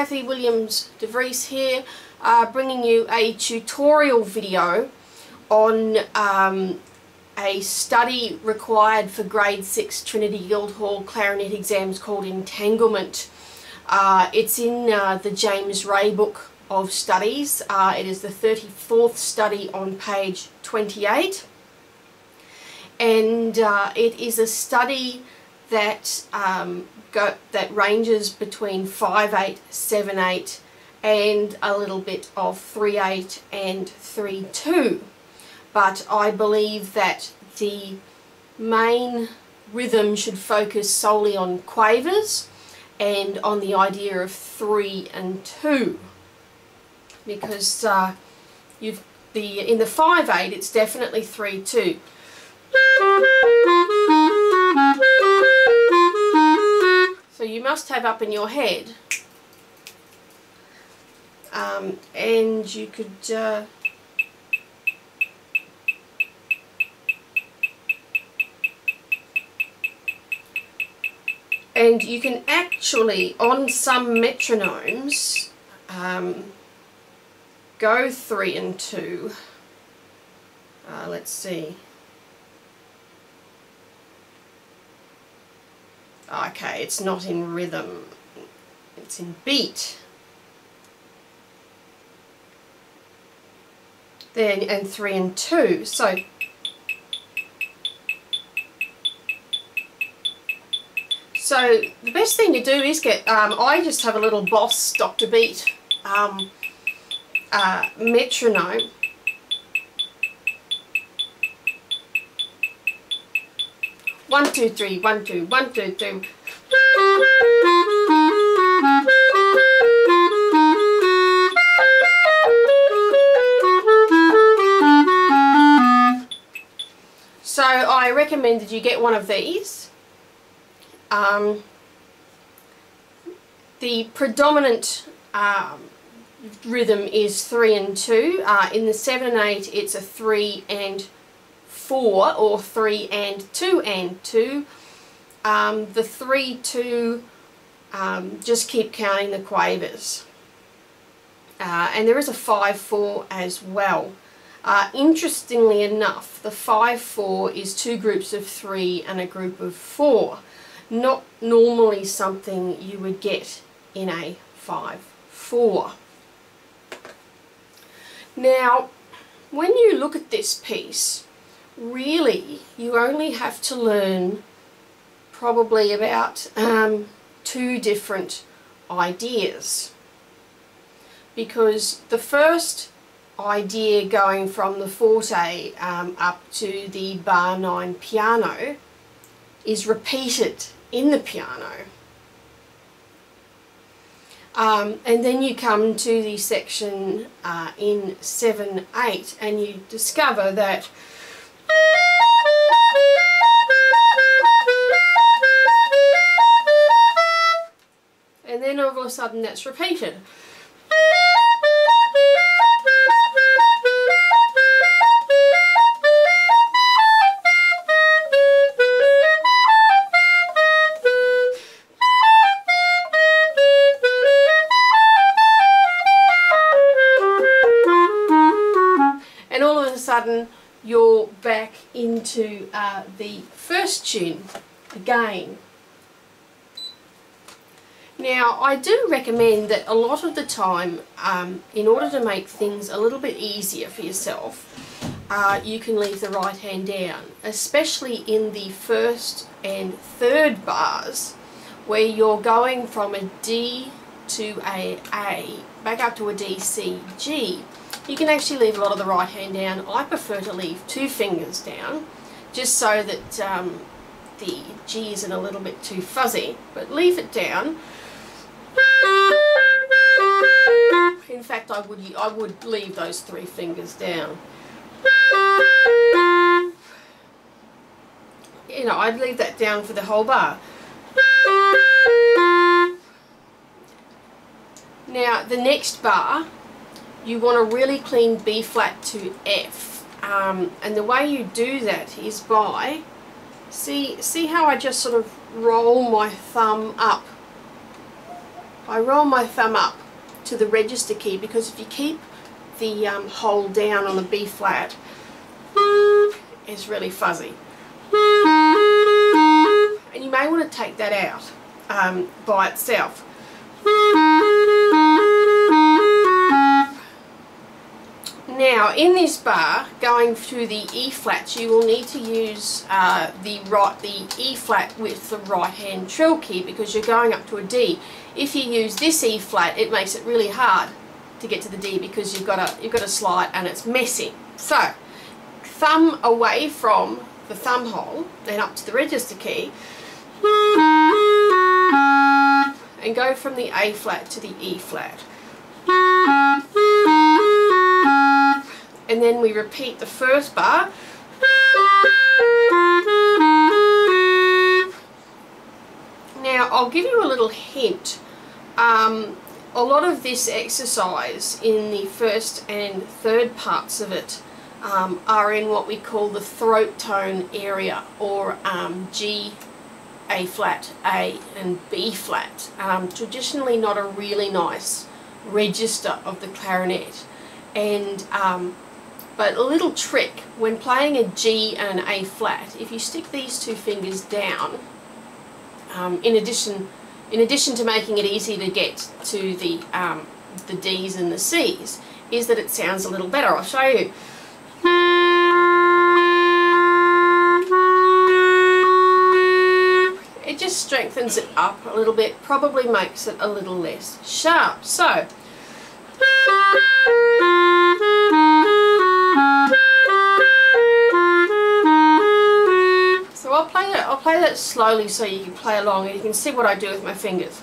Kathy Williams DeVries here, uh, bringing you a tutorial video on um, a study required for grade 6 Trinity Guildhall clarinet exams called Entanglement. Uh, it's in uh, the James Rae book of studies. Uh, it is the 34th study on page 28 and uh, it is a study that um, go, that ranges between 5'8", 7'8", and a little bit of 3'8 and 3'2". But I believe that the main rhythm should focus solely on quavers and on the idea of 3 and 2 because uh, you've the in the 5-8 it's definitely 3-2 so you must have up in your head um, and you could uh, and you can actually on some metronomes um, go three and two. Uh, let's see okay it's not in rhythm it's in beat then and three and two so so the best thing to do is get um, I just have a little Boss Dr. Beat um, uh, metronome One, two, three, one, two, one, two, three. So I recommend that you get one of these. Um, the predominant um, rhythm is 3 and 2. Uh, in the 7 and 8 it's a 3 and 4 or 3 and 2 and 2. Um, the 3, 2, um, just keep counting the quavers. Uh, and there is a 5-4 as well. Uh, interestingly enough, the 5-4 is two groups of 3 and a group of 4. Not normally something you would get in a 5-4. Now, when you look at this piece, really you only have to learn probably about um, two different ideas. Because the first idea going from the forte um, up to the bar 9 piano is repeated in the piano. Um, and then you come to the section uh, in 7-8 and you discover that and then all of a sudden that's repeated. And all of a sudden into uh, the first tune again. Now I do recommend that a lot of the time um, in order to make things a little bit easier for yourself uh, you can leave the right hand down especially in the first and third bars where you're going from a D to a A back up to a D, C, G you can actually leave a lot of the right hand down. I prefer to leave two fingers down just so that um, the G isn't a little bit too fuzzy, but leave it down. In fact, I would, I would leave those three fingers down. You know, I'd leave that down for the whole bar. Now, the next bar you want a really clean B flat to F um, and the way you do that is by see see how I just sort of roll my thumb up I roll my thumb up to the register key because if you keep the um, hole down on the B flat, it's really fuzzy. And you may want to take that out um, by itself. Now, in this bar, going through the E flats, you will need to use uh, the right, the E flat with the right hand trill key because you're going up to a D. If you use this E flat, it makes it really hard to get to the D because you've got a you've got a slide and it's messy. So, thumb away from the thumb hole, then up to the register key, and go from the A flat to the E flat. And then we repeat the first bar. Now I'll give you a little hint. Um, a lot of this exercise in the first and third parts of it um, are in what we call the throat tone area or um, G, A flat, A and B flat. Um, traditionally not a really nice register of the clarinet and um, but a little trick when playing a G and an A flat if you stick these two fingers down um, in addition in addition to making it easy to get to the um, the D's and the C's is that it sounds a little better. I'll show you. It just strengthens it up a little bit probably makes it a little less sharp. So play that I'll play that slowly so you can play along and you can see what I do with my fingers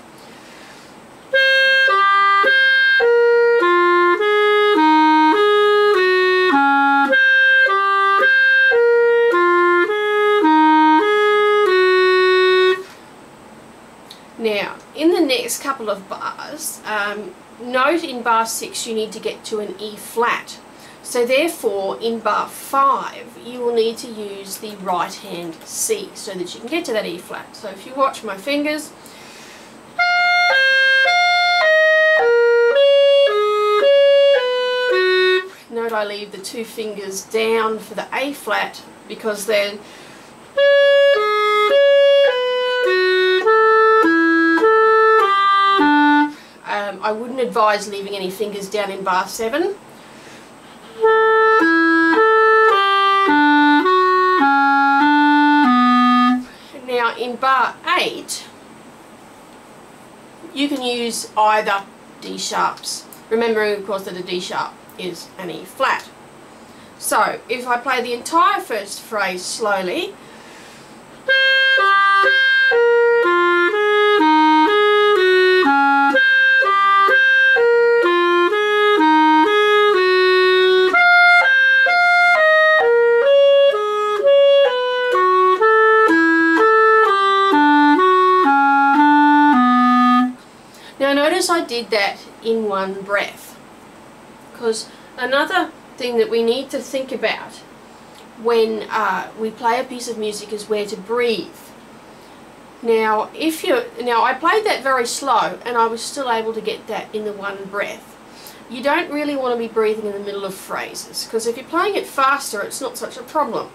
Now, in the next couple of bars, um, note in bar 6 you need to get to an E flat. So therefore, in bar 5, you will need to use the right hand C so that you can get to that E flat. So if you watch my fingers, note I leave the two fingers down for the A flat because then Um, I wouldn't advise leaving any fingers down in bar 7. In bar 8 you can use either D sharps, remembering of course that a D sharp is an E flat. So if I play the entire first phrase slowly notice I did that in one breath because another thing that we need to think about when uh, we play a piece of music is where to breathe. Now if you now I played that very slow and I was still able to get that in the one breath. You don't really want to be breathing in the middle of phrases because if you're playing it faster it's not such a problem.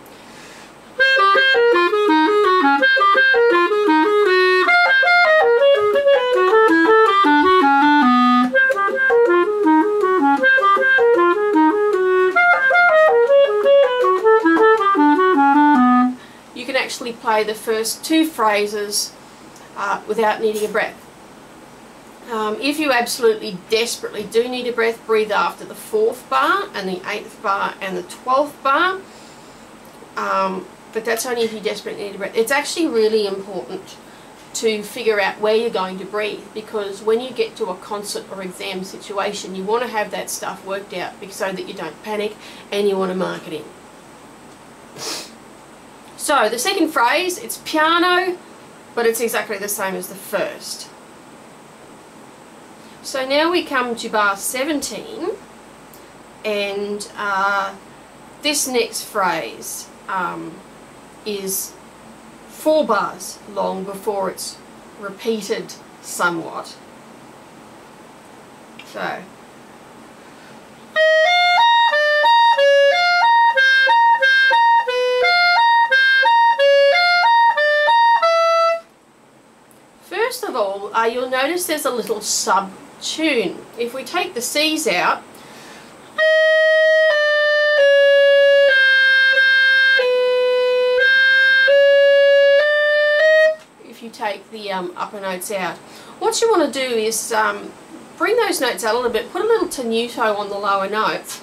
Play the first two phrases uh, without needing a breath. Um, if you absolutely desperately do need a breath, breathe after the fourth bar and the eighth bar and the twelfth bar. Um, but that's only if you desperately need a breath. It's actually really important to figure out where you're going to breathe because when you get to a concert or exam situation you want to have that stuff worked out so that you don't panic and you want to mark it in. So the second phrase, it's piano, but it's exactly the same as the first. So now we come to bar 17 and uh, this next phrase um, is four bars long before it's repeated somewhat. So. First of all, uh, you'll notice there's a little sub tune. If we take the C's out, if you take the um, upper notes out, what you want to do is um, bring those notes out a little bit, put a little tenuto on the lower notes.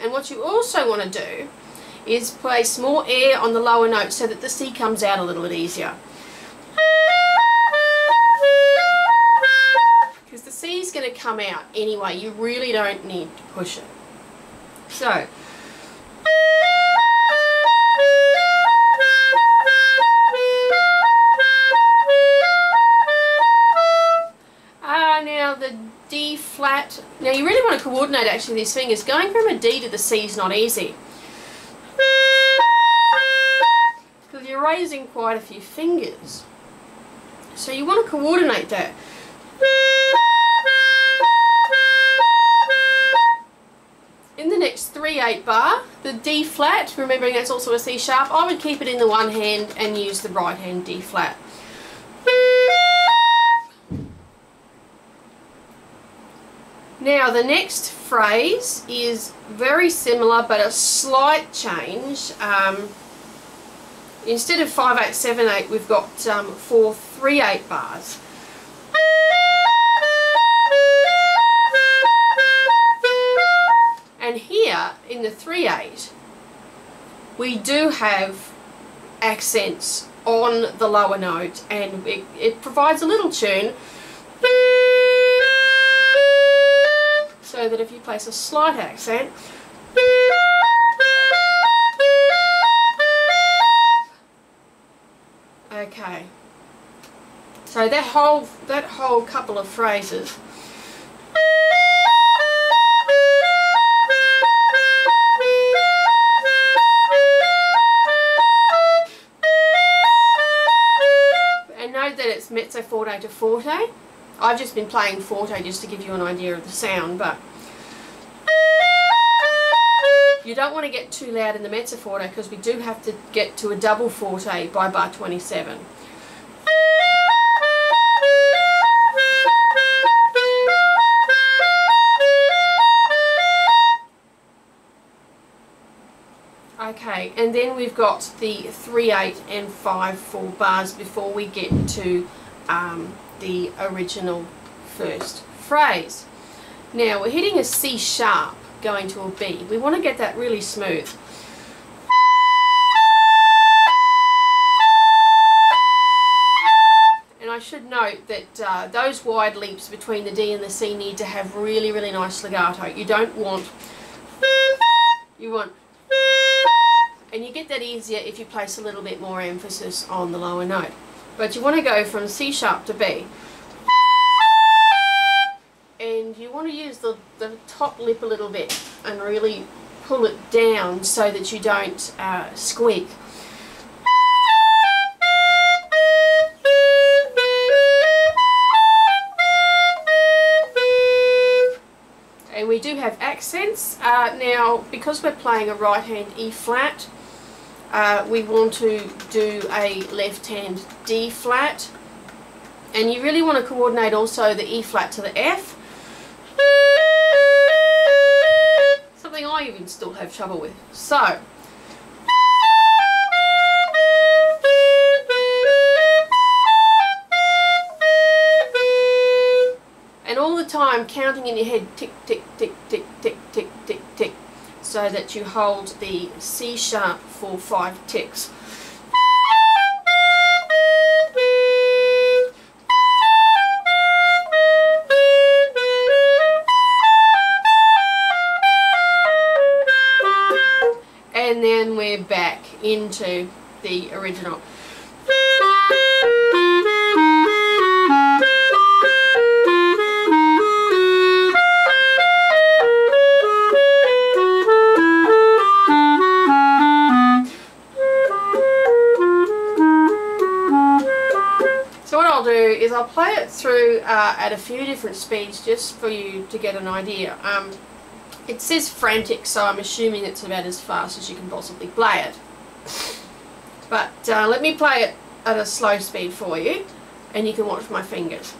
And what you also want to do is place more air on the lower note so that the C comes out a little bit easier. Because the C is going to come out anyway, you really don't need to push it. So, Flat. Now you really want to coordinate actually these fingers. Going from a D to the C is not easy. Because you're raising quite a few fingers. So you want to coordinate that. In the next 3-8 bar, the D flat, remembering that's also a C sharp, I would keep it in the one hand and use the right hand D flat. Now the next phrase is very similar but a slight change. Um, instead of 5, 8, 7, 8 we've got um, 4, 3, 8 bars. And here in the 3, 8 we do have accents on the lower note and it, it provides a little tune so that if you place a slight accent okay. So that whole that whole couple of phrases. And note that it's mezzo forte to forte. I've just been playing forte just to give you an idea of the sound, but you don't want to get too loud in the mezzo forte because we do have to get to a double forte by bar 27. Okay, and then we've got the 3, 8 and 5 4 bars before we get to um, the original first phrase. Now we're hitting a C sharp going to a B. We want to get that really smooth. And I should note that uh, those wide leaps between the D and the C need to have really, really nice legato. You don't want, you want, and you get that easier if you place a little bit more emphasis on the lower note. But you want to go from C sharp to B. want to use the, the top lip a little bit and really pull it down so that you don't uh, squeak. And we do have accents. Uh, now, because we're playing a right hand E flat, uh, we want to do a left hand D flat and you really want to coordinate also the E flat to the F still have trouble with so and all the time counting in your head tick tick tick tick tick tick tick tick so that you hold the C sharp for five ticks. into the original. So what I'll do is I'll play it through uh, at a few different speeds just for you to get an idea. Um, it says frantic, so I'm assuming it's about as fast as you can possibly play it. But uh, let me play it at a slow speed for you, and you can watch my fingers.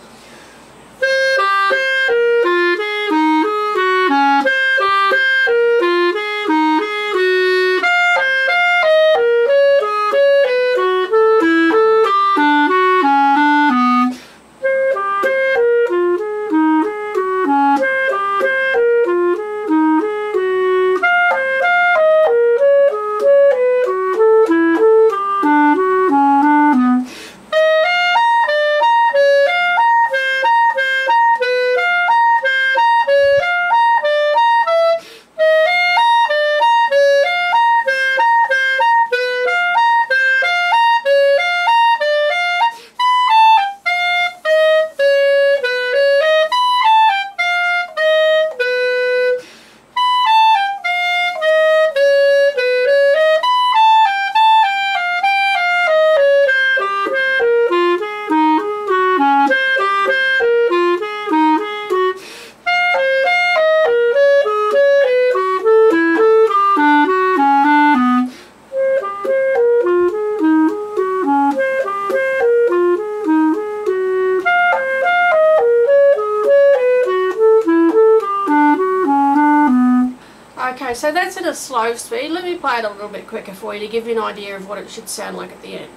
Slow speed. Let me play it a little bit quicker for you to give you an idea of what it should sound like at the end.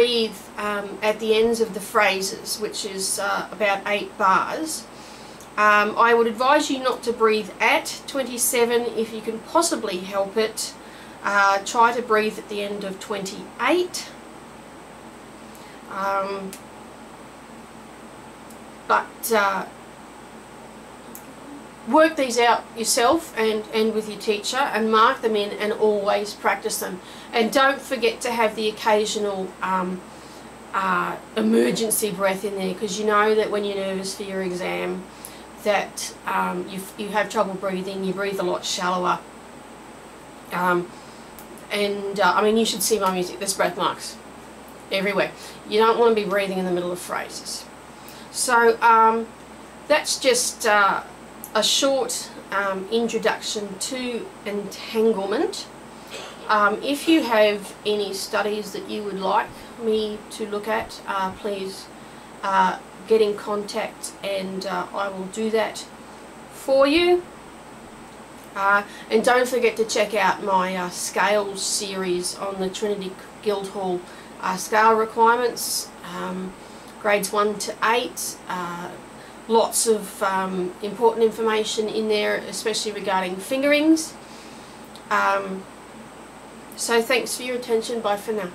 Breathe um, at the ends of the phrases, which is uh, about eight bars. Um, I would advise you not to breathe at 27 if you can possibly help it. Uh, try to breathe at the end of 28. Um, but uh, work these out yourself and, and with your teacher and mark them in and always practice them. And don't forget to have the occasional um, uh, emergency breath in there because you know that when you're nervous for your exam that um, you, you have trouble breathing, you breathe a lot shallower. Um, and uh, I mean you should see my music, there's breath marks everywhere. You don't want to be breathing in the middle of phrases. So um, that's just uh, a short um, introduction to entanglement. Um, if you have any studies that you would like me to look at, uh, please uh, get in contact and uh, I will do that for you. Uh, and don't forget to check out my uh, scales series on the Trinity Guildhall uh, scale requirements, um, grades 1 to 8. Lots of um, important information in there, especially regarding fingerings. Um, so thanks for your attention. Bye for now.